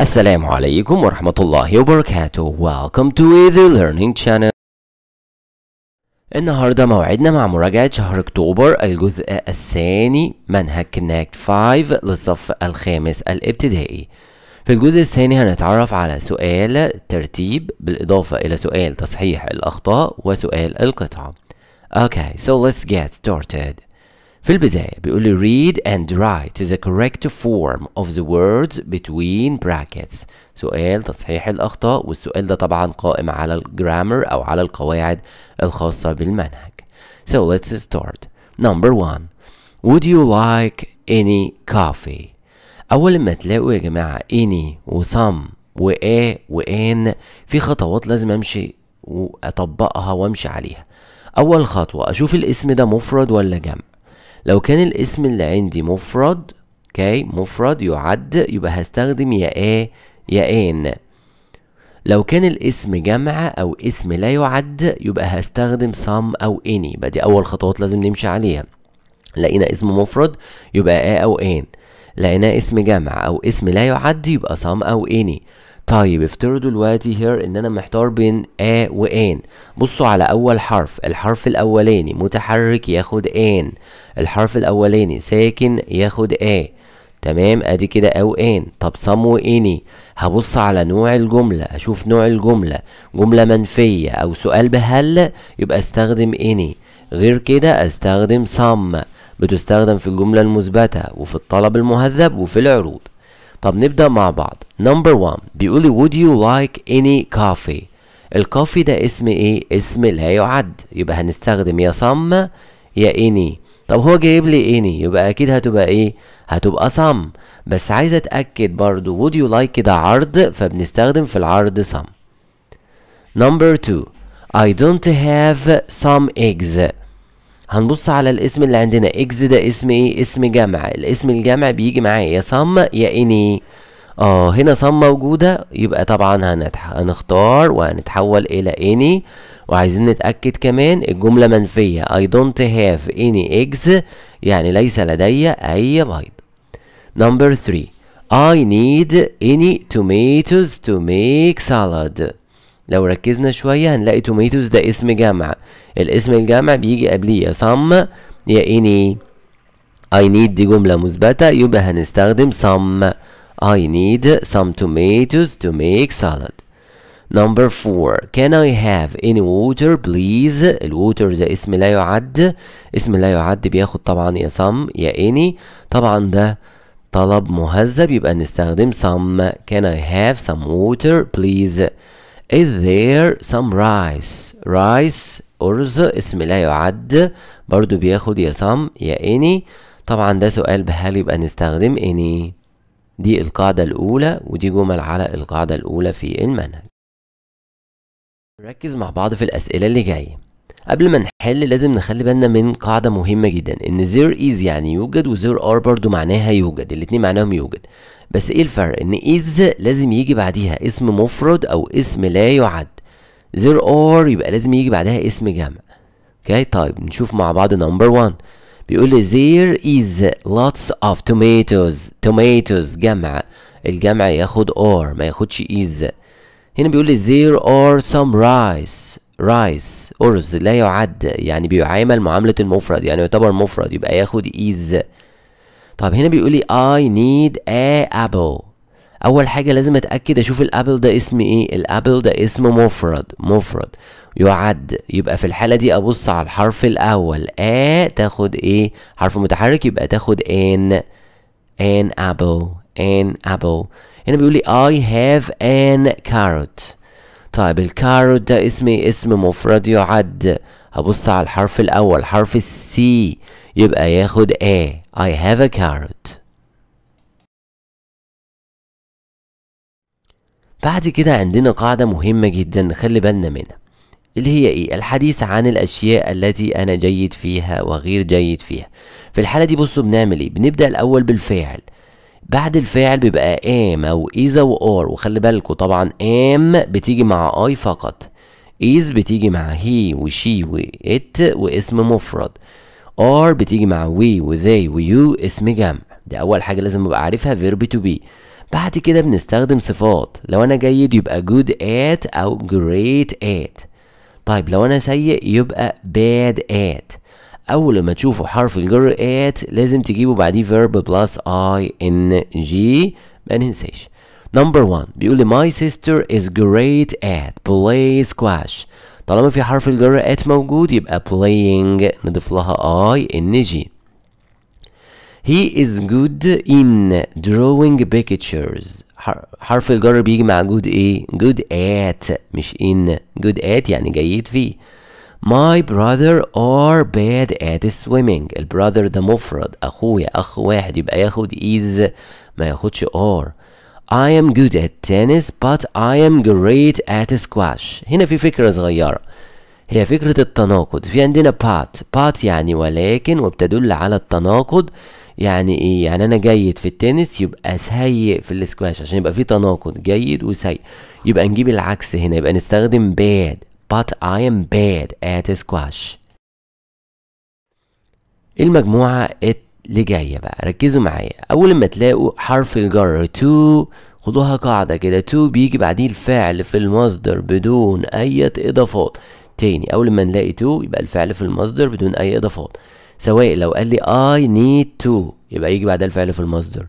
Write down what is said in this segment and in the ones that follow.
السلام عليكم ورحمة الله وبركاته. Welcome to Easy Learning Channel. النهاردة موعدنا مع مراجعة شهر أكتوبر الجزء الثاني منهج كونكت 5 للصف الخامس الابتدائي. في الجزء الثاني هنتعرف على سؤال ترتيب بالإضافة إلى سؤال تصحيح الأخطاء وسؤال القطعة. Okay, so let's get started. في البداية بيقول لي read and write the correct form of the words between brackets. سؤال تصحيح الأخطاء والسؤال ده طبعا قائم على الجرامر أو على القواعد الخاصة بالمنهج. So let's start. Number one Would you like any coffee? أول ما تلاقوا يا جماعة any وsome وآ وآن في خطوات لازم أمشي وأطبقها وأمشي عليها. أول خطوة أشوف الاسم ده مفرد ولا جمع. لو كان الاسم اللي عندي مفرد okay مفرد يعد يبقى هستخدم يا a يا an لو كان الاسم جمع أو اسم لا يعد يبقى هستخدم some أو any. يبقى دي أول خطوات لازم نمشي عليها. لقينا اسم مفرد يبقى a أو an لقينا اسم جمع أو اسم لا يعد يبقى some أو any طيب افترضوا دلوقتي here إن أنا محتار بين a و an بصوا على أول حرف الحرف الأولاني متحرك ياخد an الحرف الأولاني ساكن ياخد ا تمام؟ أدي كده أو ان طب صم واني هبص على نوع الجملة أشوف نوع الجملة. جملة منفية أو سؤال بهل يبقى أستخدم إني. غير كده أستخدم صم. بتستخدم في الجملة المثبتة وفي الطلب المهذب وفي العروض. طب نبدأ مع بعض. نمبر 1 بيقول لي would you like any coffee الكوفي ده اسم إيه؟ اسم لا يعد. يبقى هنستخدم يا صم يا any طب هو جايب لي any يبقى أكيد هتبقى إيه؟ هتبقى some بس عايز أتأكد برضو would you like كده عرض؟ فبنستخدم في العرض some number 2 I don't have some eggs. هنبص على الاسم اللي عندنا. eggs ده اسم إيه؟ اسم جمع. الاسم الجمع بيجي معاه يا some يا any. آه هنا some موجودة يبقى طبعا هنتح... هنختار وهنتحول إلى any. وعايزين نتأكد كمان الجملة منفية. I don't have any eggs يعني ليس لدي أي بيض. Number 3 I need any tomatoes to make salad. لو ركزنا شوية هنلاقي توميتوز ده اسم جمع الاسم الجمع بيجي قبليه. يا صم يا اني I need دي جملة مثبتة يبقى هنستخدم some. I need some tomatoes to make salad. Number 4 Can I have any water please? الووتر ده اسم لا يعد. اسم لا يعد بياخد طبعا يا some يا any. طبعا ده طلب مهذب يبقى نستخدم some. Can I have some water please Is there some rice? rice أرز اسم لا يعد. برضو بياخد يا some يا any. طبعا ده سؤال بهل يبقى نستخدم any دي القاعدة الأولى ودي جمل على القاعدة الأولى في المنهج. نركز مع بعض في الأسئلة اللي جاية. قبل ما نحل لازم نخلي بالنا من قاعدة مهمة جدا إن there is يعني يوجد و there are برضو معناها يوجد الاتنين معناهم يوجد. بس إيه الفرق؟ إن is لازم يجي بعديها اسم مفرد أو اسم لا يعد. there are يبقى لازم يجي بعدها اسم جمع. okay؟ طيب نشوف مع بعض number 1 بيقول لي there is lots of tomatoes. Tomatoes جمع. الجمع ياخد or ما ياخدش is. هنا بيقول لي there are some rice. Rice أرز لا يعد. يعني بيعامل معاملة المفرد يعني يعتبر مفرد يبقى ياخد is طب هنا بيقول لي I need a apple. أول حاجة لازم أتأكد أشوف الأبل ده اسم إيه؟ الأبل ده اسم مفرد مفرد. يعد. يبقى في الحالة دي أبص على الحرف الأول. A تاخد إيه؟ حرف متحرك يبقى تاخد an an apple an apple. هنا بيقول لي I have an carrot. طيب الكاروت ده اسم اسم مفرد يعد. هبص على الحرف الأول حرف السي يبقى ياخد A. I have a carrot. بعد كده عندنا قاعدة مهمة جدا نخلي بالنا منها. اللي هي إيه؟ الحديث عن الأشياء التي أنا جيد فيها وغير جيد فيها. في الحالة دي بصوا بنعمل إيه؟ بنبدأ الأول بالفاعل بعد الفاعل بيبقى am أو أو or وخلي بالكوا طبعا am بتيجي مع I فقط. Is بتيجي مع he وشي وات واسم مفرد. Or بتيجي مع we و they و you اسم جمع. دي أول حاجة لازم أبقى عارفها verb to be. بعد كده بنستخدم صفات. لو أنا جيد يبقى good at أو great at. طيب لو أنا سيء يبقى bad at. أول ما تشوفوا حرف الجر at لازم تجيبوا بعديه verb plus i n g. ما ننساش. نمبر 1 بيقول لي my sister is great at play squash. طالما في حرف الجر at موجود يبقى playing نضيف لها i n g. He is good in drawing pictures. حرف الجر بيجي مع good إيه؟ good at مش in. good at يعني جيد فيه. My brother are bad at swimming. البراذر ده مفرد أخويا أخ واحد يبقى ياخد is ما ياخدش are I am good at tennis but I am great at squash. هنا في فكرة صغيرة هي فكرة التناقض في عندنا but but يعني ولكن وبتدل على التناقض يعني إيه يعني أنا جيد في التنس يبقى سيء في الاسكواش عشان يبقى في تناقض جيد وسيء يبقى نجيب العكس هنا يبقى نستخدم bad. But I am bad at squash. المجموعة اللي جاية بقى. ركزوا معايا. أول ما تلاقوا حرف الجر to خدوها قاعدة كده. to بيجي بعديه الفعل في المصدر بدون أي إضافات. تاني أول ما نلاقي to يبقى الفعل في المصدر بدون أي إضافات. سواء لو قال لي I need to يبقى يجي بعدها الفعل في المصدر.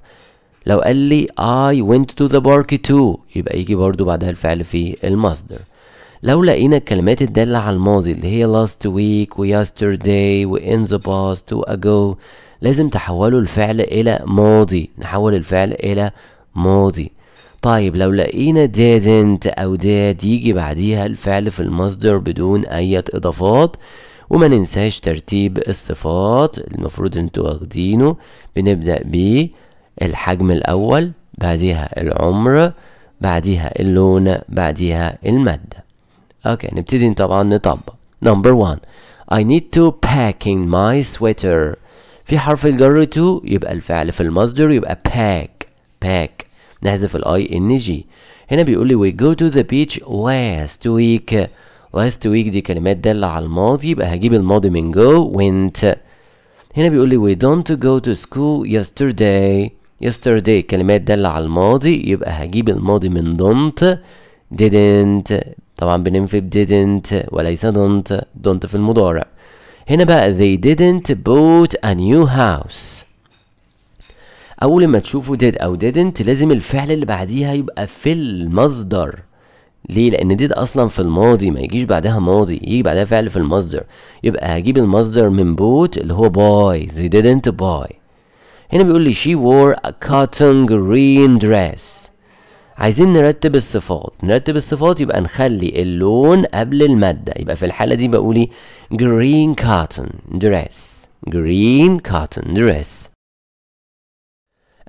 لو قال لي I went to the park to يبقى يجي برضو بعدها الفعل في المصدر. لو لقينا الكلمات الدالة على الماضي اللي هي last week و yesterday و in the past و ago لازم تحولوا الفعل إلى ماضي. نحول الفعل إلى ماضي. طيب لو لقينا didn't أو did يجي بعديها الفعل في المصدر بدون أي إضافات وما ننساش ترتيب الصفات المفروض أنتوا واخدينه. بنبدأ بالحجم الأول بعديها العمر بعديها اللون بعديها المادة. okay نبتدي طبعا نطبق. number 1 I need to packing my sweater. في حرف الجر to يبقى الفعل في المصدر يبقى pack. Pack. نحذف ال ing هنا بيقول لي we go to the beach last week. Last week دي كلمات دالة على الماضي يبقى هجيب الماضي من go went. هنا بيقول لي we don't go to school yesterday. Yesterday كلمات دالة على الماضي يبقى هجيب الماضي من don't. Didn't. طبعا بننفي didn't وليس don't don't في المضارع. هنا بقى they didn't bought a new house. أول ما تشوفوا did أو didn't لازم الفعل اللي بعديها يبقى في المصدر. ليه؟ لأن did أصلا في الماضي ما يجيش بعدها ماضي يجي بعدها فعل في المصدر. يبقى هجيب المصدر من bought اللي هو buy they didn't buy. هنا بيقول لي she wore a cotton green dress. عايزين نرتب الصفات. نرتب الصفات يبقى نخلي اللون قبل المادة. يبقى في الحالة دي بقولي green cotton dress. green cotton dress.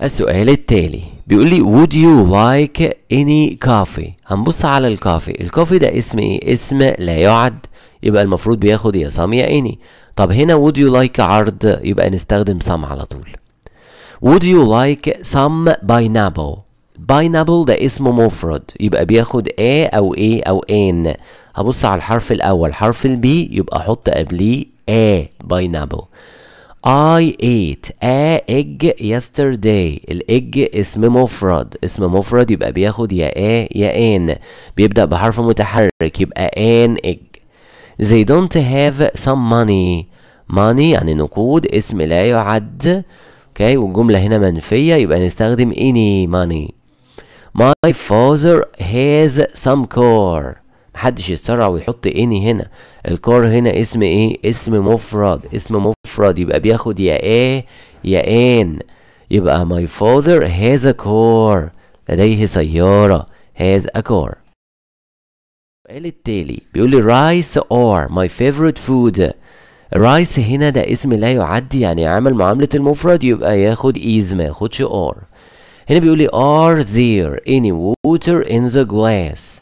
السؤال التالي بيقول لي would you like any coffee هنبص على الكافي الكافي ده اسم إيه؟ اسم لا يعد. يبقى المفروض بياخد يا سام يا اني. طب هنا would you like عرض؟ يبقى نستخدم some على طول. would you like some pineapple pineapple ده اسمه مفرد. يبقى بياخد a أو a أو ان هبص على الحرف الأول. حرف البي يبقى أحط قبليه a pineapple. I ate a egg yesterday. الإج اسم مفرد. اسم مفرد يبقى بياخد يا a يا ان بيبدأ بحرف متحرك. يبقى an egg. They don't have some money. Money يعني نقود. اسم لا يعد. أوكي والجملة هنا منفية. يبقى نستخدم any money. My father has some car محدش يتسرع ويحط إني هنا. الكار هنا اسم إيه؟ اسم مفرد. اسم مفرد. يبقى بياخد يا إيه يا ان يبقى my father has a car لديه سيارة. Has a car السؤال التالي. بيقول لي rice or my favorite food. rice هنا ده اسم لا يعد يعني عمل معاملة المفرد. يبقى ياخد is ما ياخدش or. هنا بيقول لي are there any water in the glass?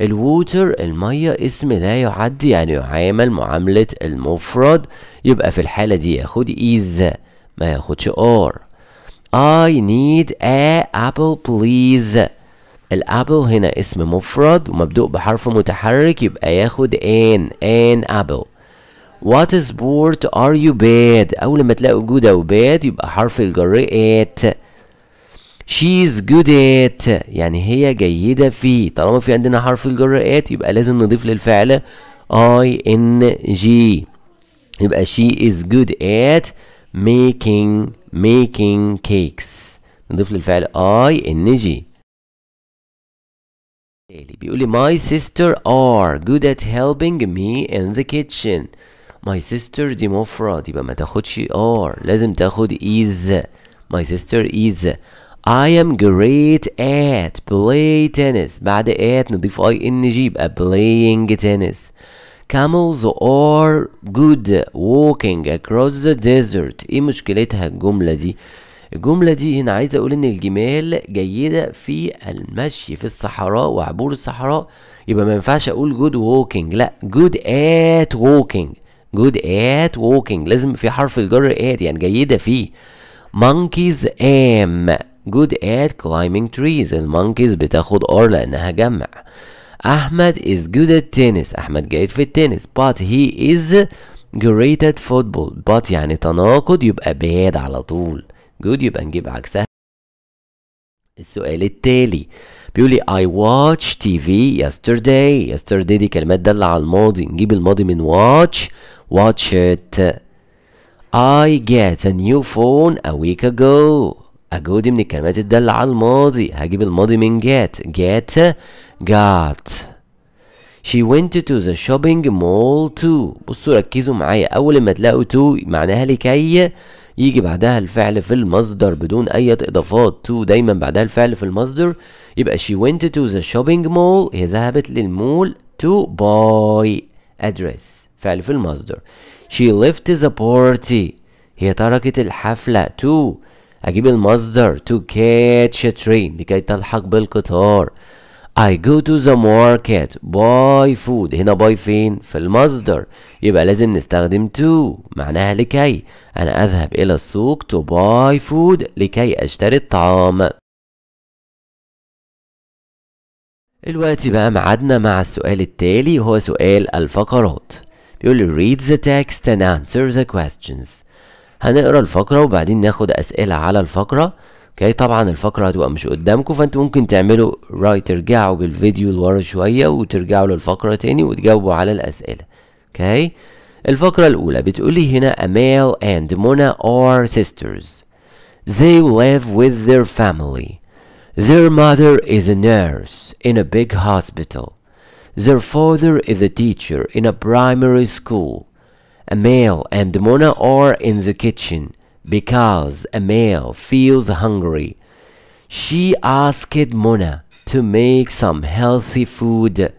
ال water المية اسم لا يعد يعني يعامل معاملة المفرد. يبقى في الحالة دي ياخد is ما ياخدش or I need a apple please. ال apple هنا اسم مفرد ومبدوء بحرف متحرك يبقى ياخد an an apple What sport are you bad? أول ما تلاقوا good أو bad يبقى حرف الجر at she's good at يعني هي جيدة فيه طالما في عندنا حرف الجر at يبقى لازم نضيف للفعل I N G يبقى she is good at making making cakes نضيف للفعل I N G بيقول لي my sister are good at helping me in the kitchen my sister دي مفرد يبقى ما تاخدش are لازم تاخد is my sister is I am great at play tennis. بعد at نضيف I N G يبقى playing tennis. Camels are good walking across the desert. إيه مشكلتها الجملة دي؟ الجملة دي هنا عايز أقول إن الجمال جيدة في المشي في الصحراء وعبور الصحراء. يبقى ما ينفعش أقول good walking. لا good at walking. good at walking. لازم في حرف الجر at يعني جيدة فيه monkeys am good at climbing trees ال monkeys بتاخد are لأنها جمع أحمد is good at tennis أحمد جيد في التنس but he is great at football but يعني تناقض يبقى bad على طول good يبقى نجيب عكسها السؤال التالي بيقول لي I watched TV yesterday yesterday دي كلمات دالة على الماضي نجيب الماضي من watch watch it I get a new phone a week ago ago دي من الكلمات الدالة على الماضي. هجيب الماضي من get. get got. She went to the shopping mall too. بصوا ركزوا معايا. أول ما تلاقوا to معناها لكي يجي بعدها الفعل في المصدر بدون أي إضافات. to دايما بعدها الفعل في المصدر. يبقى she went to the shopping mall. هي ذهبت للمول. to buy address. فعل في المصدر. She left the party. هي تركت الحفلة. to أجيب المصدر to catch a train. لكي تلحق بالقطار. I go to the market. Buy food. هنا buy فين؟ في المصدر. يبقى لازم نستخدم to. معناها لكي. أنا أذهب إلى السوق to buy food. لكي أشتري الطعام. الوقت بقى معادنا مع السؤال التالي هو سؤال الفقرات. بيقول read the text and answer the questions. هنقرا الفقرة وبعدين ناخد أسئلة على الفقرة. okay؟ طبعا الفقرة هتبقى مش قدامكم فأنتوا ممكن تعملوا راي ترجعوا بالفيديو لورا شوية وترجعوا للفقرة تاني وتجاوبوا على الأسئلة. okay؟ الفقرة الأولى بتقولي هنا Amal and Mona are sisters. They live with their family. Their mother is a nurse in a big hospital. Their father is a teacher in a primary school. Amal and Mona are in the kitchen because Amal feels hungry. She asked Mona to make some healthy food.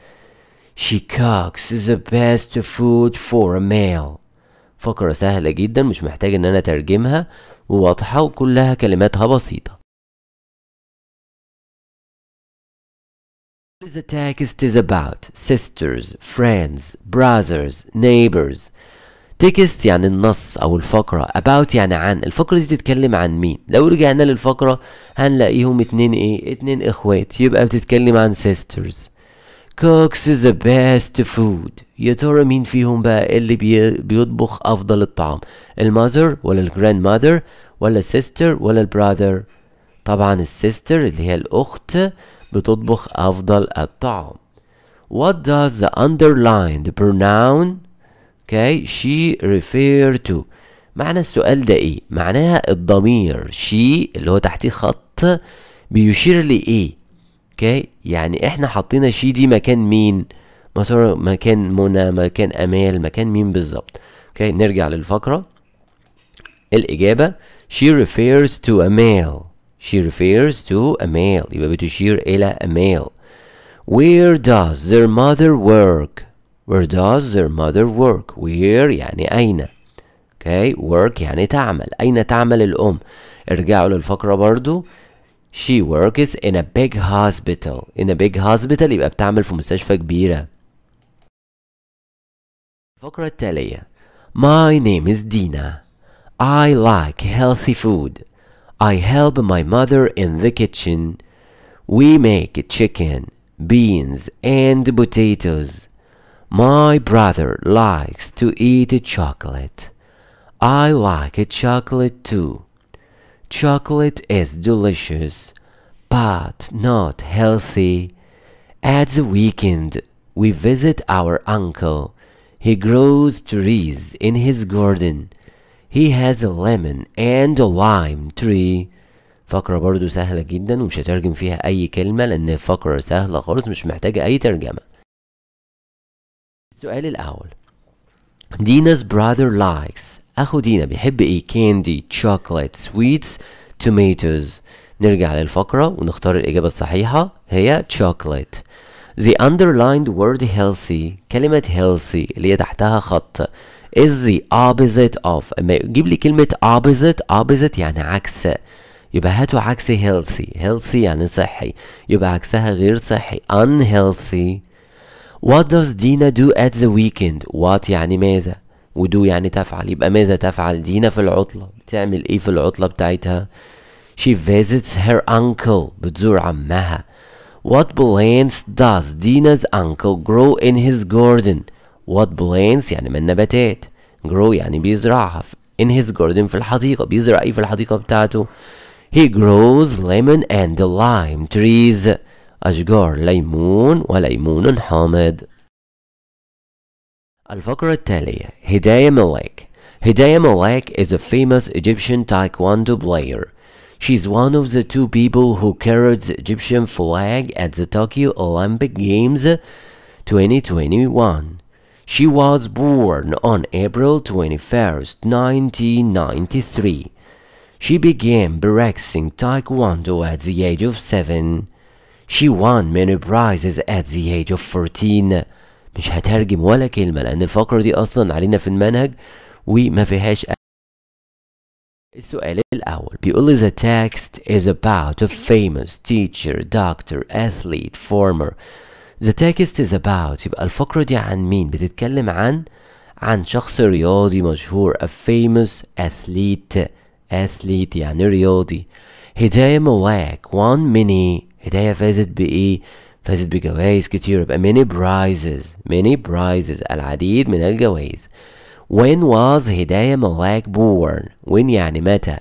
She cooks the best food for Amal. فقرة سهلة جدا مش محتاج ان انا اترجمها وواضحة وكلها كلماتها بسيطة. The text is about sisters, friends, brothers, neighbors. تكست يعني النص أو الفقرة about يعني عن. الفقرة دي بتتكلم عن مين؟ لو رجعنا للفقرة هنلاقيهم اتنين إيه؟ اتنين إخوات. يبقى بتتكلم عن sisters. Cooks the best food. يا ترى مين فيهم بقى اللي بي بيطبخ أفضل الطعام؟ ال mother ولا ال grandmother ولا ال sister ولا ال brother طبعا ال sister اللي هي الأخت بتطبخ أفضل الطعام. What does the underlined pronoun okay she refer to. معنى السؤال ده إيه؟ معناها الضمير. She اللي هو تحتيه خط بيشير لإيه؟ okay يعني إحنا حطينا she دي مكان مين؟ مثلا مكان منى مكان أمال مكان مين بالظبط؟ أوكي نرجع للفقرة. الإجابة she refers to a male. She refers to a male. يبقى بتشير إلى a male. Where does their mother work? Where does their mother work? Where يعني أين؟ Okay, work يعني تعمل. أين تعمل الأم؟ ارجعوا للفقرة برضو. She works in a big hospital. In a big hospital يبقى بتعمل في مستشفى كبيرة. الفقرة التالية. My name is Dina. I like healthy food. I help my mother in the kitchen. We make chicken, beans, and potatoes. My brother likes to eat chocolate. I like chocolate too. chocolate is delicious but not healthy at the weekend we visit our uncle he grows trees in his garden he has a lemon and a lime tree فقرة برضو سهلة جدا ومش هترجم فيها أي كلمة لأن فقرة سهلة خالص مش محتاجة أي ترجمة السؤال الأول دينا's brother likes أخو دينا بيحب إيه candy chocolate sweets tomatoes نرجع للفقرة ونختار الإجابة الصحيحة هي chocolate The underlined word healthy كلمة healthy اللي هي تحتها خط is the opposite of اما يجيب لي كلمة opposite opposite يعني عكس يبقى هاتوا عكس healthy healthy يعني صحي يبقى عكسها غير صحي unhealthy What does Dina do at the weekend? What يعني ماذا؟ ودو يعني تفعل يبقى ماذا تفعل دينا في العطلة بتعمل ايه في العطلة بتاعتها She visits her uncle بتزور عمها What plants does Dina's uncle grow in his garden? What plants يعني من نباتات grow يعني بيزرعها in his garden في الحديقة بيزرع ايه في الحديقة بتاعته He grows lemon and lime trees أشجار ليمون وليمون حامض الفقرة التالية هداية ملاك هداية ملاك is a famous Egyptian taekwondo player She's one of the two people who carried the Egyptian flag at the Tokyo Olympic Games 2021. She was born on April 21st, 1993. She began practicing Taekwondo at the age of 7. She won many prizes at the age of 14. مش هترجم ولا كلمة لأن الفقرة دي أصلا علينا في المنهج. وما فيهاش السؤال الأول. بيقول لي the text is about a famous teacher, doctor, athlete, former. The text is about. يبقى الفقرة دي عن مين؟ بتتكلم عن عن شخص رياضي مشهور a famous athlete athlete يعني رياضي. هداية ملاك won many هداية فازت بإيه؟ فازت بجوائز كتير. يبقى many prizes many prizes العديد من الجوائز. When was هداية ملاك born when يعني متى؟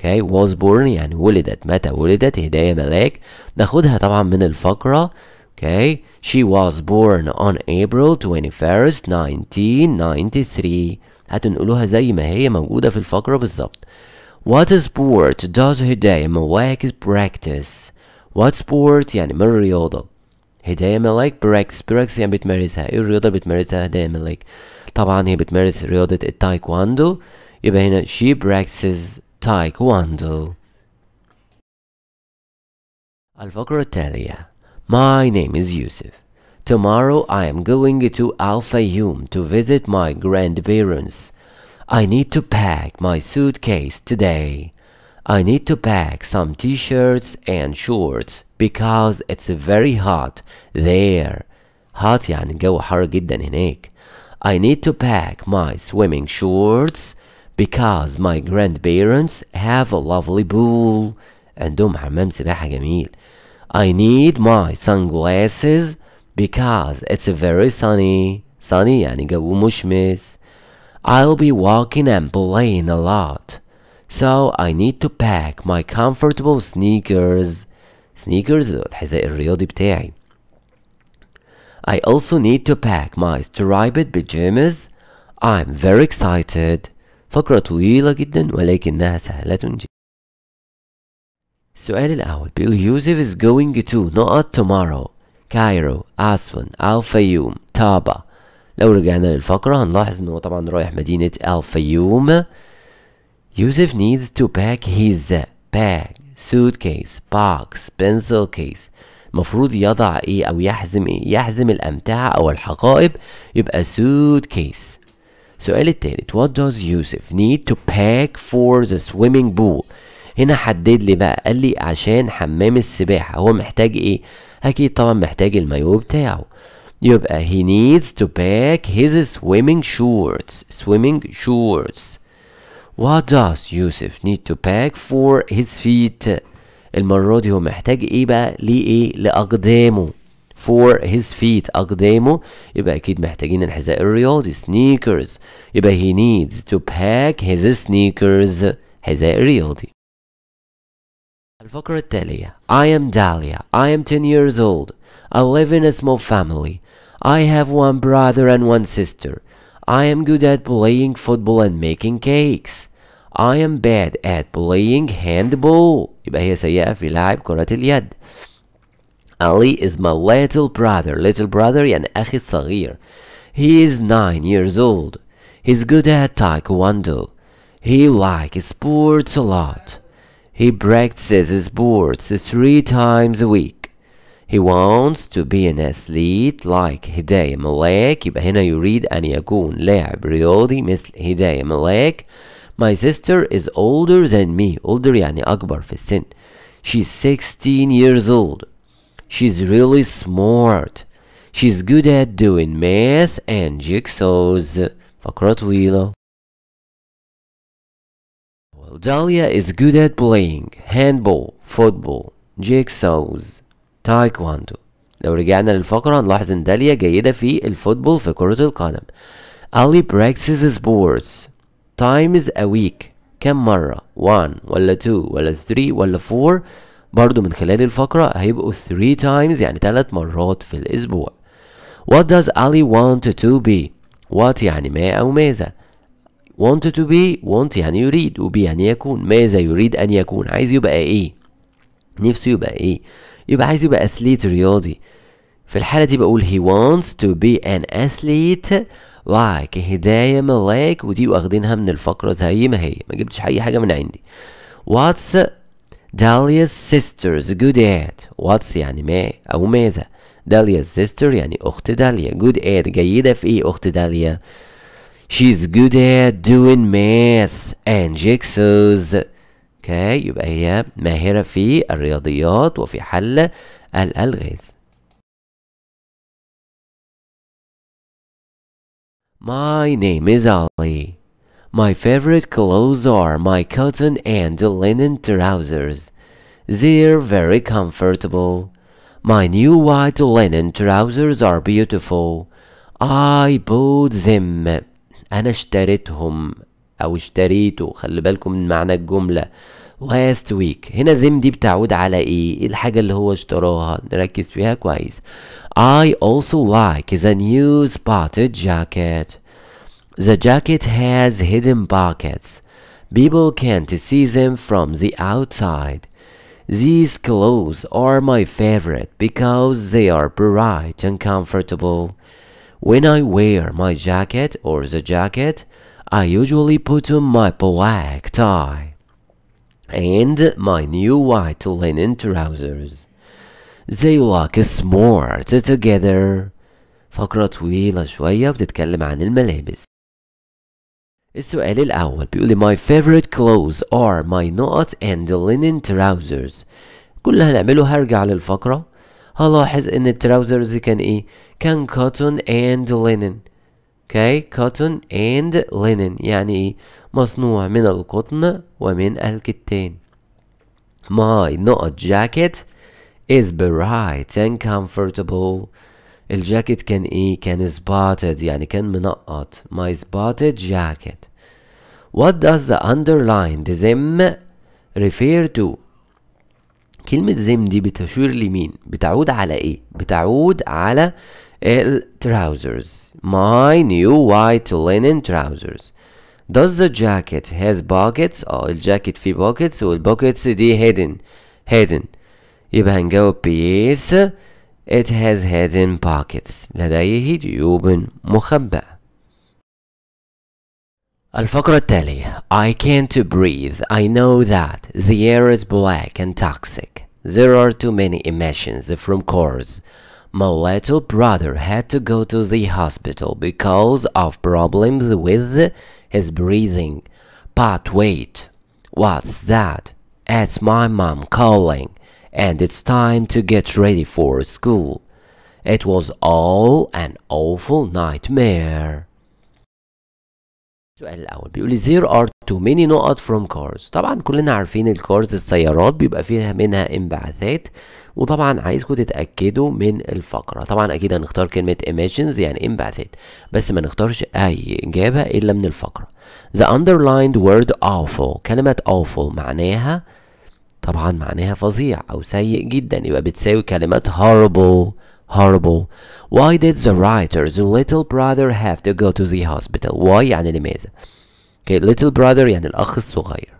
Okay was born يعني ولدت. متى ولدت هداية ملاك؟ ناخدها طبعا من الفقرة. Okay she was born on April 21st 1993 هتنقلوها زي ما هي موجودة في الفقرة بالظبط. What sport? Does هداية ملاك practice? What sport يعني من الرياضة هداية ملاك practice practice يعني بتمارسها ايه الرياضة اللي بتمارسها هداية ملاك طبعا هي بتمارس رياضة التايكواندو يبقى هنا she practices taekwondo الفقرة التالية My name is Yusuf Tomorrow I am going to Al Fayoum to visit my grandparents I need to pack my suitcase today I need to pack some t-shirts and shorts because it's very hot there hot يعني الجو حر جدا هناك I need to pack my swimming shorts because my grandparents have a lovely pool عندهم حمام سباحة جميل I need my sunglasses because it's very sunny sunny يعني جو مشمس I'll be walking and playing a lot So I need to pack my comfortable sneakers sneakers الحذاء الرياضي بتاعي I also need to pack my striped pajamas. I'm very excited. فقرة طويلة جدا ولكنها سهلة جدا. السؤال الأول بيقول يوسف is going to نقط tomorrow كايرو أسوان الفيوم تابا لو رجعنا للفقرة هنلاحظ إن هو طبعا رايح مدينة الفيوم يوسف needs to pack his bag suitcase box pencil case. المفروض يضع إيه أو يحزم إيه؟ يحزم الامتعة أو الحقائب يبقى suitcase. السؤال التالت what does يوسف need to pack for the swimming pool? هنا حدد لي بقى قال لي عشان حمام السباحة. هو محتاج إيه؟ أكيد طبعا محتاج المايو بتاعه. يبقى he needs to pack his swimming shorts swimming shorts. what does يوسف need to pack for his feet المرة دي هو محتاج ايه بقى ليه ايه لأقدامه for his feet أقدامه يبقى أكيد محتاجين الحذاء الرياضي sneakers يبقى he needs to pack his sneakers حذاء رياضي الفقرة التالية I am Dahlia I am 10 years old I live in a small family I have one brother and one sister I am good at playing football and making cakes I am bad at playing handball يبقى هي سيئة في لعب كرة اليد Ali is my little brother little brother يعني أخي الصغير He is 9 years old He's good at taekwondo He likes sports a lot He practices sports three times a week He wants to be an athlete like هداية ملاك يبقى هنا يريد أن يكون لاعب رياضي مثل هداية ملاك My sister is older than me older يعني أكبر في السن She's 16 years old She's really smart She's good at doing math and jigsaws فقرة طويلة Well, Dahlia is good at playing handball, football, jigsaws, Taekwondo. لو رجعنا للفقرة هنلاحظ إن داليا جيدة في الفوتبول في كرة القدم. Ali practices sports times a week كم مرة؟ 1 ولا 2 ولا 3 ولا 4 برضو من خلال الفقرة هيبقوا 3 times يعني 3 مرات في الأسبوع. What does Ali want to be? What يعني ما أو ماذا؟ want to be want يعني يريد وبي يعني يكون ماذا يريد أن يكون عايز يبقى إيه نفسه يبقى إيه يبقى عايز يبقى أثليت رياضي. في الحالة دي بقول he wants to be an athlete. Like هداية ملاك ودي واخدينها من الفقرة زي ما هي. ما جبتش أي حاجة من عندي. What's Dahlia's sisters good at? What's يعني ما أو ماذا؟ Dahlia's sister يعني أخت داليا good at. جيدة في إيه أخت داليا She's good at doing math and jigsaws. Okay, يبقى هي ماهرة في الرياضيات وفي حل الألغاز. My name is Ali. My favorite clothes are my cotton and linen trousers. They're very comfortable. My new white linen trousers are beautiful. I bought them. أنا اشتريتهم أو اشتريته خلي بالكم من معنى الجملة last week هنا them دي بتعود على إيه؟ إيه الحاجة اللي هو اشتراها نركز فيها كويس I also like the new spotted jacket The jacket has hidden pockets People can't see them from the outside These clothes are my favorite because they are bright and comfortable When I wear my jacket or the jacket, I usually put on my black tie and my new white linen trousers. They look smart together. فقرة طويلة شوية بتتكلم عن الملابس. السؤال الأول بيقول لي my favorite clothes are my knot and linen trousers. كل اللي هنعمله هرجع للفقرة هلاحظ ان التراوزرز كان ايه كان cotton and linen اوكي cotton and linen يعني ايه مصنوع من القطن ومن الكتان my knot jacket is bright and comfortable الجاكيت كان ايه كان spotted يعني كان منقط my spotted jacket what does the underlined them refer to كلمة them دي بتشير لمين؟ بتعود على إيه؟ بتعود على ال trousers My new white linen trousers Does the jacket has pockets؟ آه الجاكيت فيه pockets وال pockets دي hidden hidden يبقى هنجاوب ب yes It has hidden pockets لديه جيوب مخبأة الفقرة التالية I can't breathe I know that the air is black and toxic There are too many emissions from cars. My little brother had to go to the hospital because of problems with his breathing. But wait, what's that? It's my mom calling and it's time to get ready for school. It was all an awful nightmare السؤال الأول بيقول لي there are too many نقط from cars. طبعا كلنا عارفين الكارز السيارات بيبقى فيها منها انبعاثات وطبعا عايزكم تتأكدوا من الفقرة. طبعا أكيد هنختار كلمة emissions يعني انبعاثات بس ما نختارش أي إجابة إلا من الفقرة. The underlined word awful. كلمة awful معناها طبعا معناها فظيع أو سيء جدا يبقى بتساوي كلمات horrible. Horrible why did the writer's little brother have to go to the hospital why يعني لماذا okay little brother يعني الأخ الصغير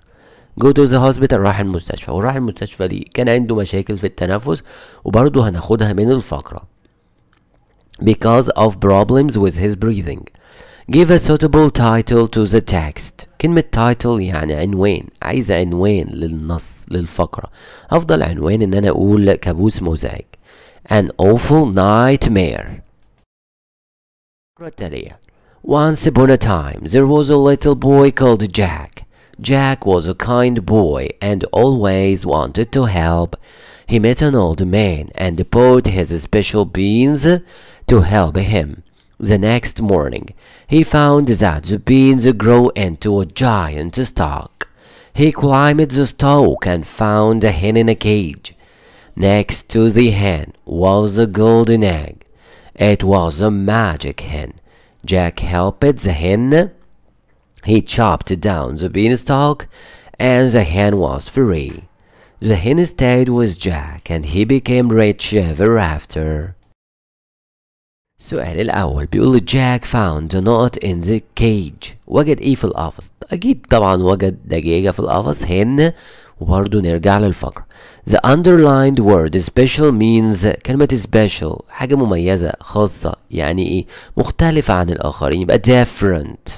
go to the hospital راح المستشفى وراح المستشفى ليه كان عنده مشاكل في التنفس وبرضه هناخدها من الفقرة because of problems with his breathing give a suitable title to the text كلمة title يعني عنوان عايز عنوان للنص للفقرة أفضل عنوان إن أنا أقول كابوس مزعج an awful nightmare. Criteria Once upon a time, there was a little boy called Jack. Jack was a kind boy and always wanted to help. He met an old man and bought his special beans to help him. The next morning, he found that the beans grew into a giant stalk. He climbed the stalk and found a hen in a cage. Next to the hen was a golden egg. It was a magic hen. Jack helped the hen he chopped down the beanstalk, and the hen was free. The hen stayed with Jack, and he became rich ever after. السؤال الأول بيقول جاك found a nut in the cage. وجد إيه في القفص؟ أكيد طبعا وجد دجاجة في القفص هن. وبرضه نرجع للفقرة. The underlined word special means كلمة special حاجة مميزة خاصة يعني إيه؟ مختلفة عن الآخرين يبقى different.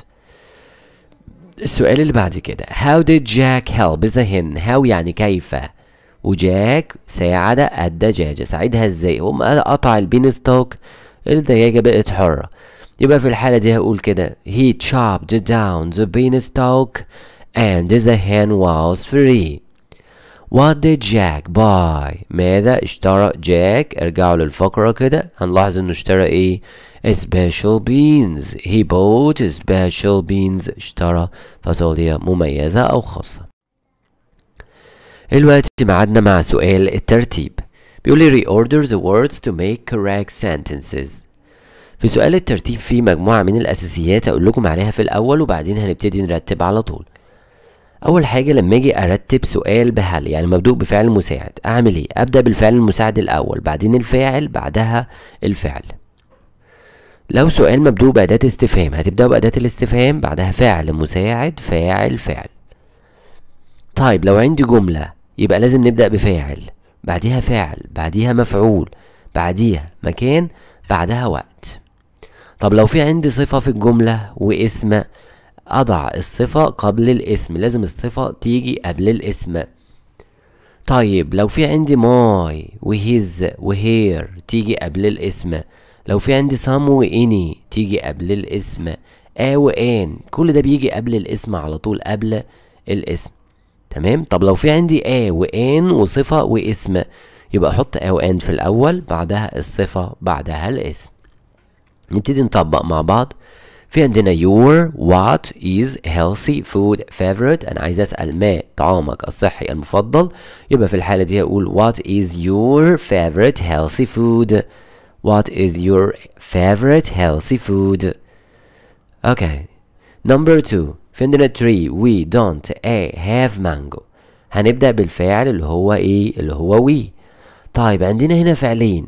السؤال اللي بعد كده How did Jack help? the hen How يعني كيف؟ وجاك ساعد الدجاجة ساعدها إزاي؟ هم قطع البين ستوك الدجاجة بقت حرة يبقى في الحالة دي هقول كده. He chopped down the beanstalk and the hen was free. What did Jack buy? ماذا اشترى جاك ارجعوا للفقرة كده. هنلاحظ إنه اشترى إيه؟ special beans. He bought special beans. اشترى فاصوليا مميزة أو خاصة. الوقت معادنا مع سؤال الترتيب. بيقول لي reorder the words to make correct sentences. في سؤال الترتيب في مجموعة من الأساسيات أقول لكم عليها في الأول وبعدين هنبتدي نرتب على طول. أول حاجة لما أجي أرتب سؤال بهل يعني مبدوء بفعل مساعد. أعمل إيه؟ أبدأ بالفعل المساعد الأول بعدين الفاعل بعدها الفعل. لو سؤال مبدوء بأداة استفهام هتبدأ بأداة الاستفهام بعدها فعل مساعد فاعل فعل طيب لو عندي جملة يبقى لازم نبدأ بفاعل. بعديها فاعل بعديها مفعول بعديها مكان بعدها وقت. طب لو في عندي صفة في الجملة واسم أضع الصفة قبل الاسم لازم الصفة تيجي قبل الاسم. طيب لو في عندي my و his و her تيجي قبل الاسم. لو في عندي some و any تيجي قبل الاسم. a و an كل ده بيجي قبل الاسم على طول قبل الاسم. تمام طب لو في عندي a و an وصفة واسم يبقى أحط a و an في الأول بعدها الصفة بعدها الاسم نبتدي نطبق مع بعض في عندنا your what is healthy food favorite أنا عايز أسأل ما طعامك الصحي المفضل يبقى في الحالة دي هقول what is your favorite healthy food What is your favorite healthy food? Okay. Number two. في عندنا tree. We don't a have mango. هنبدأ بالفاعل اللي هو إيه؟ اللي هو we. طيب عندنا هنا فعلين.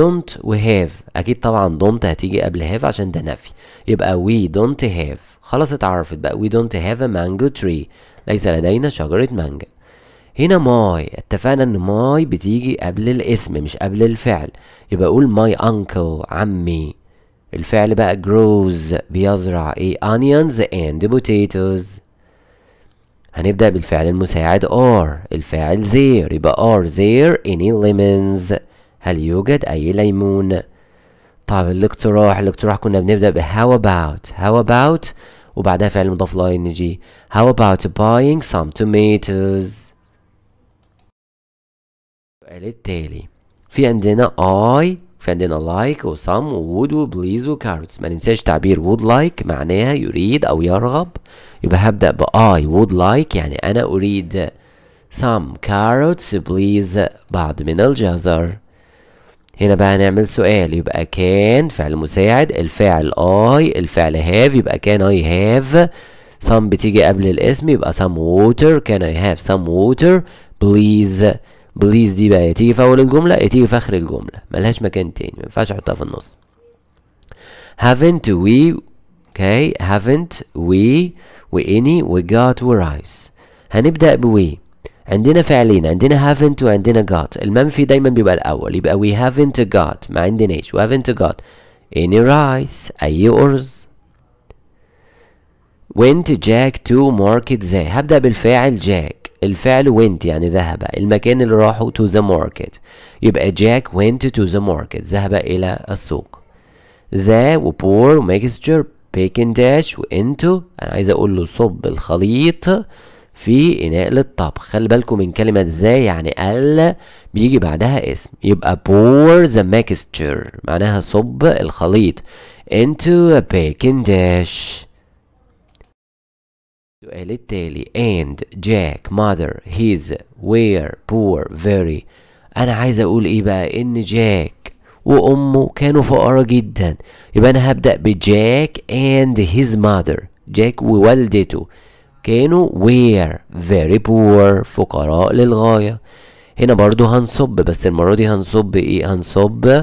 don't و have. أكيد طبعا don't هتيجي قبل have عشان ده نفي. يبقى we don't have. خلاص اتعرفت بقى we don't have a mango tree. ليس لدينا شجرة مانجا. هنا my اتفقنا إن my بتيجي قبل الاسم مش قبل الفعل يبقى أقول my uncle عمي الفعل بقى grows بيزرع إيه؟ onions and potatoes. هنبدأ بالفعل المساعد are الفاعل there يبقى are there any lemons. هل يوجد أي ليمون؟ طب الاقتراح الاقتراح كنا بنبدأ ب how about how about وبعدها فعل مضاف لا ing how about buying some tomatoes السؤال التالي. في عندنا I في عندنا like و some و would و please و carrots ما ننساش تعبير would like معناها يريد أو يرغب. يبقى هبدأ ب I would like يعني أنا أريد some carrots please بعض من الجزر. هنا بقى هنعمل سؤال يبقى can فعل مساعد الفاعل I الفعل have يبقى can I have. some بتيجي قبل الاسم يبقى some water can I have some water please please دي بقى يا تيجي في أول الجملة يا تيجي في آخر الجملة. ملهاش مكان تاني ما ينفعش أحطها في النص. Haven't we okay haven't we و any و got و rise هنبدأ ب we. عندنا فعلين عندنا haven't وعندنا got. المنفي دايما بيبقى الأول يبقى we haven't got. ما عندناش we haven't got. Any rice أي أرز. Went Jack to market ذا هبدأ بالفاعل جاك الفعل went يعني ذهب. المكان اللي راحوا to the market. يبقى Jack went to the market. ذهب إلى السوق. the و pour و mixture baking dish و into أنا عايز أقول له صب الخليط في إناء للطبخ. خلي بالكم من كلمة the يعني ال بيجي بعدها اسم. يبقى pour the mixture. معناها صب الخليط. Into a baking dish السؤال التالي and Jack mother his were poor very. أنا عايز أقول إيه بقى؟ إن جاك وأمه كانوا فقراء جدا. يبقى أنا هبدأ بجاك and his mother. جاك ووالدته كانوا were very poor فقراء للغاية. هنا برضو هنصب بس المرة دي هنصب إيه؟ هنصب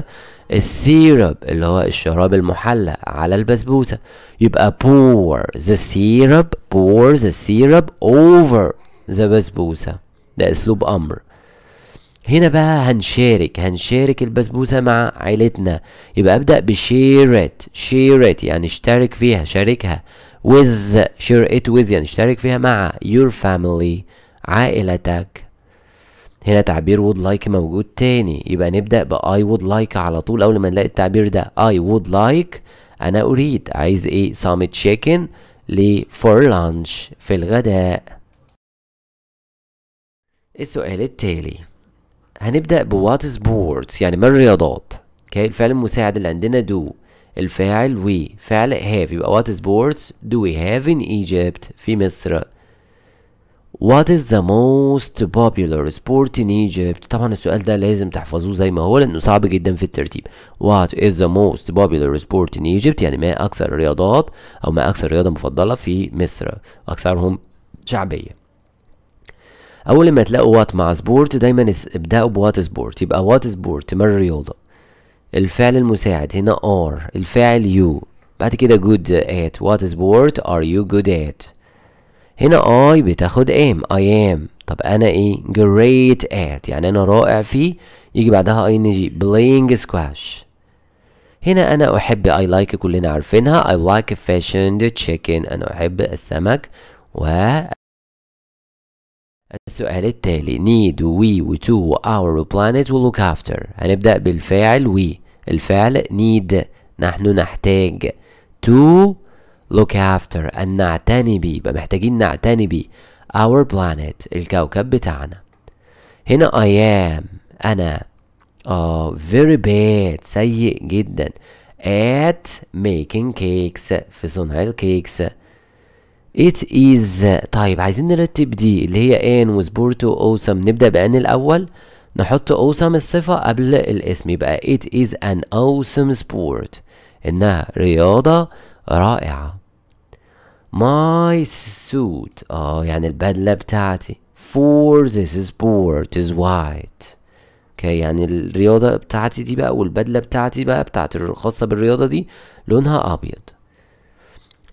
السيرب اللي هو الشراب المحلى على البسبوسة. يبقى pour the syrup pour the syrup over the بسبوسة. ده أسلوب أمر. هنا بقى هنشارك هنشارك البسبوسة مع عيلتنا. يبقى أبدأ بشير ات شير ات يعني اشترك فيها شاركها with share it with يعني اشترك فيها مع your family عائلتك. هنا تعبير would like موجود تاني. يبقى نبدأ ب I would like على طول. أول ما نلاقي التعبير ده I would like أنا أريد. عايز إيه؟ some chicken ل for lunch في الغداء. السؤال التالي. هنبدأ ب what sports يعني ما الرياضات؟ أوكي الفعل المساعد اللي عندنا do. الفاعل we. فعل have. يبقى what sports? do we have in Egypt في مصر؟ What is the most popular sport in Egypt? طبعا السؤال ده لازم تحفظوه زي ما هو لأنه صعب جدا في الترتيب. What is the most popular sport in Egypt يعني ما أكثر الرياضات أو ما أكثر رياضة مفضلة في مصر أكثرهم شعبية. أول ما تلاقوا what مع sport دايما ابدأوا ب what sport يبقى what sport ما الرياضه الفعل المساعد هنا are الفاعل you بعد كده good at. What sport are you good at? هنا I بتاخد am I am. طب أنا إيه؟ Great at. يعني أنا رائع فيه يجي بعدها ing playing squash. هنا أنا أحب I like كلنا عارفينها. I like fish and chicken. أنا أحب السمك. و السؤال التالي. Need we و to و our planet و look after. هنبدأ بالفاعل we. الفعل need. نحن نحتاج to look after أن نعتني بيه يبقى محتاجين نعتني بيه our planet الكوكب بتاعنا. هنا I am. أنا. uh, very bad. سيء جدا. At making cakes. في صنع ال cakes it is. طيب عايزين نرتب دي اللي هي an و sport و awesome نبدأ ب an الأول. نحط awesome الصفة قبل الاسم. يبقى it is an awesome sport. إنها رياضة رائعة. My suit. آه يعني البدلة بتاعتي. For this sport is white. أوكي يعني الرياضة بتاعتي دي بقى والبدلة بتاعتي بقى بتاعت الخاصة بالرياضة دي لونها أبيض.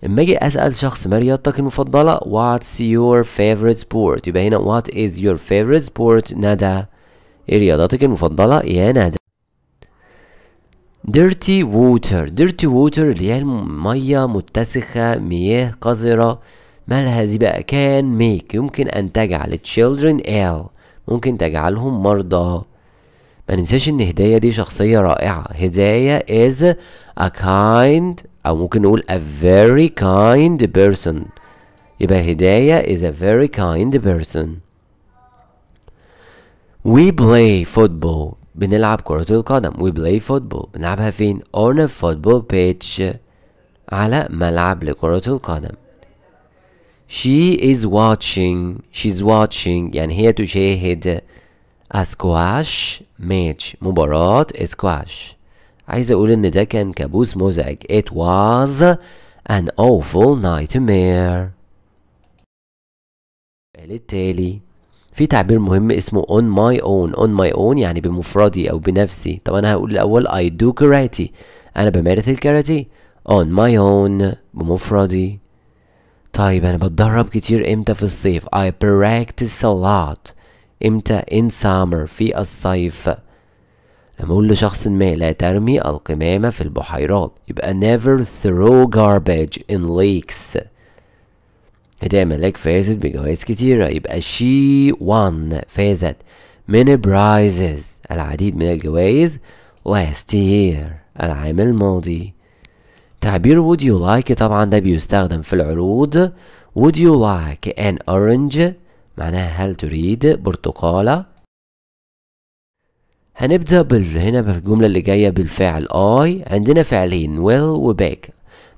اما أجي أسأل شخص ما رياضتك المفضلة؟ What's your favorite sport يبقى هنا what is your favorite sport ندى إيه رياضتك المفضلة؟ يا ندى dirty water. Dirty water اللي هي المية متسخة مياه قذرة. مالها دي بقى؟ can make. يمكن أن تجعل children ill. ممكن تجعلهم مرضى. ما ننساش إن هدايا دي شخصية رائعة. هدايا is a kind أو ممكن نقول a very kind person. يبقى هدايا is a very kind person. We play football. بنلعب كرة القدم. We play football. بنلعبها فين؟ On a football pitch على ملعب لكرة القدم. She is watching. She's watching. يعني هي تشاهد squash match. مباراة سكواش عايز أقول إن ده كان كابوس مزعج. It was an awful nightmare. التالي. في تعبير مهم اسمه on my own. on my own يعني بمفردي أو بنفسي. طب أنا هقول الأول I do karate. أنا بمارس الكاراتيه. on my own بمفردي. طيب أنا بتدرب كتير إمتى في الصيف؟ I practice a lot. إمتى؟ in summer في الصيف. لما أقول لشخص ما لا ترمي القمامة في البحيرات. يبقى never throw garbage in lakes. ملاك فازت بجوائز كتيرة يبقى she won فازت. many prizes العديد من الجوائز last year العام الماضي. تعبير would you like طبعا ده بيستخدم في العروض. would you like an orange معناها هل تريد؟ برتقالة. هنبدأ بال... هنا في الجملة اللي جاية بالفعل I عندنا فعلين will و back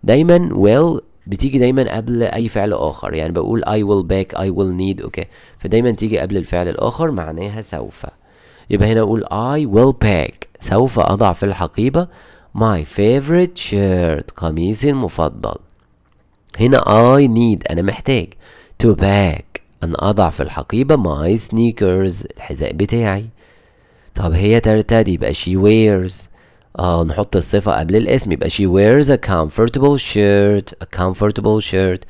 دايما will بتيجي دايما قبل أي فعل آخر يعني بقول I will back I will need أوكي. فدايما تيجي قبل الفعل الآخر معناها سوف. يبقى هنا أقول I will pack سوف أضع في الحقيبة my favorite shirt قميصي المفضل. هنا I need أنا محتاج. to pack أن أضع في الحقيبة my sneakers الحذاء بتاعي. طب هي ترتدي يبقى she wears. آه نحط الصفة قبل الاسم يبقى she wears a comfortable shirt a comfortable shirt.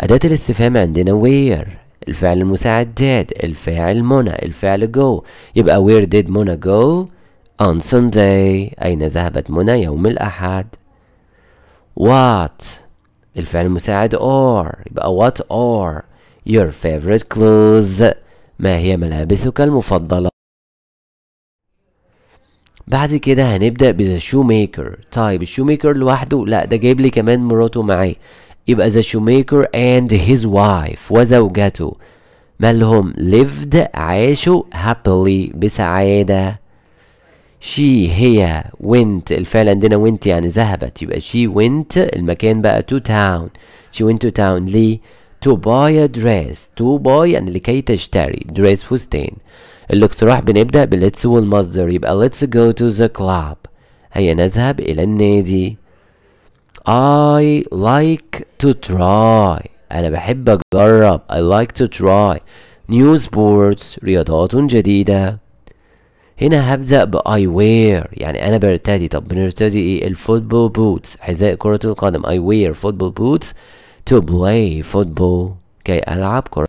أداة الاستفهام عندنا where الفعل المساعد did الفاعل منى الفعل go. يبقى where did منى go? On Sunday. أين ذهبت منى؟ يوم الأحد. What الفعل المساعد are يبقى what are your favorite clothes. ما هي ملابسك المفضلة؟ بعد كده هنبدأ ب the shoemaker طيب ال shoemaker لوحده؟ لا ده جايب لي كمان مراته معاه يبقى the shoemaker and his wife وزوجته. مالهم lived عاشوا happily بسعادة. She هي went. الفعل عندنا went يعني ذهبت. يبقى she went المكان بقى to town. She went to town ليه؟ to buy a dress. to buy يعني لكي تشتري. dress فستان. الاقتراح بنبدأ ب let's والمصدر يبقى let's go to the club. هيا نذهب إلى النادي. I like to try. أنا بحب أجرب. I like to try. New sports. رياضات جديدة. هنا هبدأ ب I wear. يعني أنا برتدي. طب بنرتدي إيه؟ ال football boots حذاء كرة القدم I wear football boots to play football. كي ألعب كرة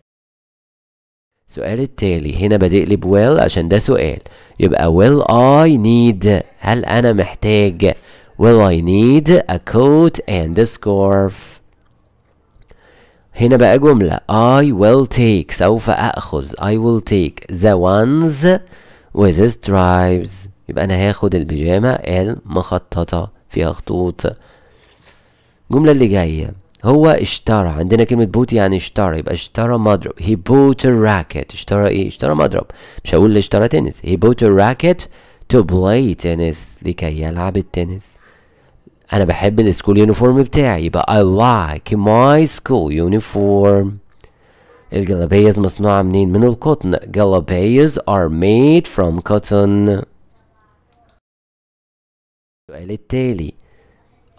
السؤال التالي. هنا لي بويل عشان ده سؤال. يبقى will I need هل أنا محتاج؟ will I need a coat and a scarf هنا بقى جملة. I will take سوف أخذ. I will take the ones with stripes. يبقى أنا هاخد البيجامة المخططة فيها خطوط. الجملة اللي جاية. هو اشترى عندنا كلمة bought يعني اشترى يبقى اشترى مضرب. He bought a racket. اشترى إيه؟ اشترى مضرب. مش هقول اشترى تنس. He bought a racket to play tennis. لكي يلعب التنس. أنا بحب ال school uniform بتاعي. يبقى I like my school uniform. ال galabiyas مصنوعة منين؟ من القطن. Galabiyas are made from cotton. السؤال التالي.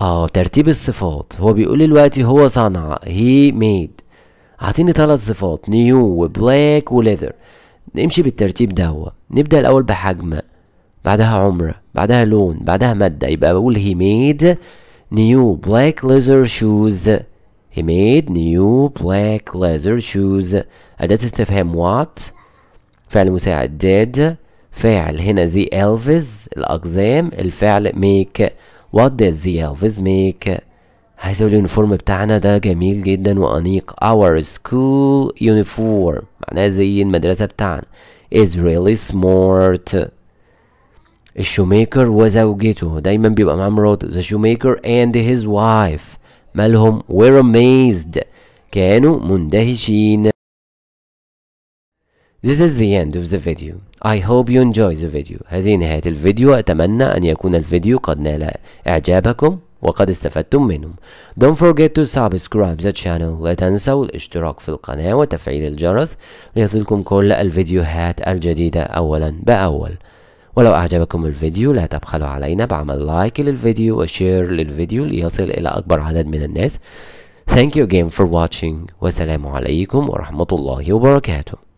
آه ترتيب الصفات. هو بيقول لي دلوقتي هو صنع. He made. أعطيني ثلاث صفات. نيو وبلاك وليذر. نمشي بالترتيب دوا نبدأ الأول بحجم بعدها عمر بعدها لون بعدها مادة. يبقى بقول he made new black leather shoes. He made new black leather shoes. أداة استفهام what فعل مساعد. Did. فاعل. هنا the elves. الأقزام. الفعل make. What did the elves make? عايز أقول ال uniform بتاعنا ده جميل جدا وأنيق. Our school uniform. معناها زي المدرسة بتاعنا. Is really smart. ال shoemaker وزوجته. دايما بيبقى معاه مراته. The shoemaker and his wife. مالهم؟ Were amazed. كانوا مندهشين. This is the end of the video. I hope you enjoy the video. هذه نهاية الفيديو أتمنى أن يكون الفيديو قد نال إعجابكم وقد استفدتم منه. Don't forget to subscribe the channel. لا تنسوا الاشتراك في القناة وتفعيل الجرس ليصلكم كل الفيديوهات الجديدة أولا بأول. ولو أعجبكم الفيديو لا تبخلوا علينا بعمل like للفيديو و share للفيديو ليصل إلى أكبر عدد من الناس. Thank you again for watching. والسلام عليكم ورحمة الله وبركاته.